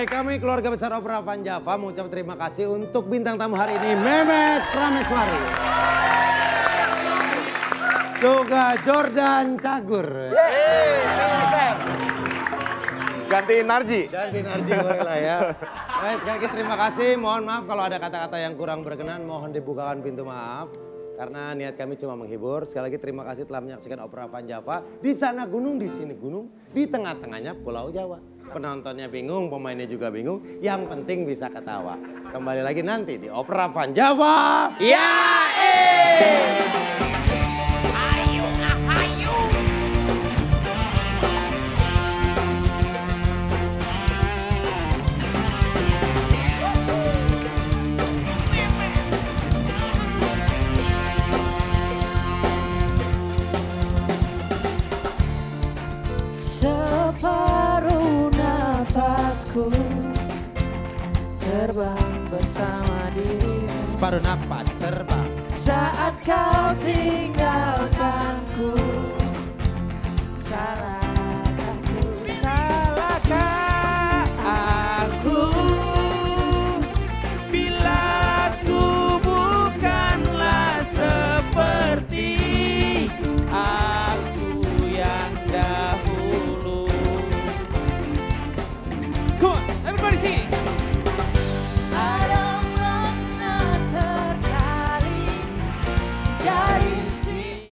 Baik, kami keluarga besar Opera Van Java mengucap terima kasih untuk bintang tamu hari ini, Memes Prameswari. Juga Jordan Cagur. Gantiin Narji. Dan Dinarji boleh lah ya. Baik, sekali lagi terima kasih. Mohon maaf kalau ada kata-kata yang kurang berkenan, mohon dibukakan pintu maaf. Karena niat kami cuma menghibur. Sekali lagi terima kasih telah menyaksikan Opera Van Java. Di sana gunung, di sini gunung. Di tengah-tengahnya Pulau Jawa. Penontonnya bingung, pemainnya juga bingung. Yang penting bisa ketawa. Kembali lagi nanti di Opera Van Java. Ya, eh. Terbang bersama dirimu Separuh napas terbang. saat kau tinggalkanku